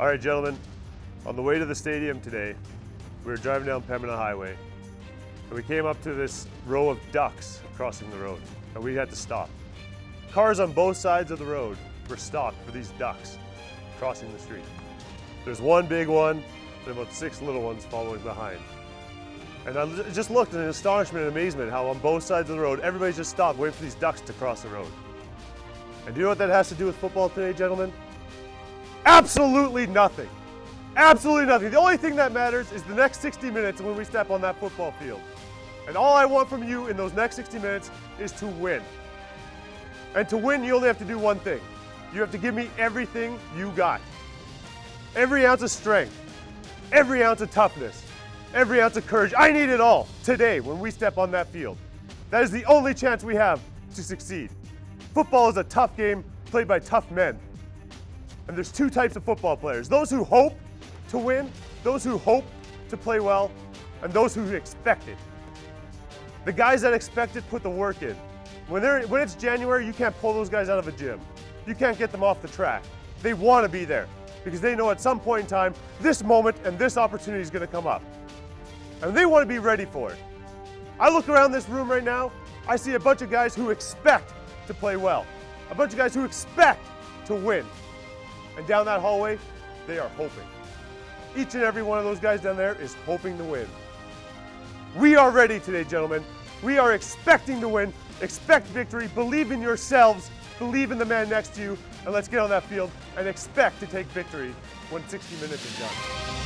All right, gentlemen, on the way to the stadium today, we were driving down Pembina Highway, and we came up to this row of ducks crossing the road, and we had to stop. Cars on both sides of the road were stopped for these ducks crossing the street. There's one big one and about six little ones following behind. And I just looked in astonishment and amazement how on both sides of the road, everybody just stopped waiting for these ducks to cross the road. And do you know what that has to do with football today, gentlemen? Absolutely nothing. Absolutely nothing. The only thing that matters is the next 60 minutes when we step on that football field. And all I want from you in those next 60 minutes is to win. And to win, you only have to do one thing. You have to give me everything you got. Every ounce of strength, every ounce of toughness, every ounce of courage. I need it all today when we step on that field. That is the only chance we have to succeed. Football is a tough game played by tough men. And there's two types of football players those who hope to win, those who hope to play well, and those who expect it. The guys that expect it put the work in. When, when it's January, you can't pull those guys out of a gym. You can't get them off the track. They want to be there because they know at some point in time, this moment and this opportunity is going to come up. And they want to be ready for it. I look around this room right now, I see a bunch of guys who expect to play well, a bunch of guys who expect to win. And down that hallway, they are hoping. Each and every one of those guys down there is hoping to win. We are ready today, gentlemen. We are expecting to win. Expect victory. Believe in yourselves. Believe in the man next to you. And let's get on that field and expect to take victory when 60 minutes is done.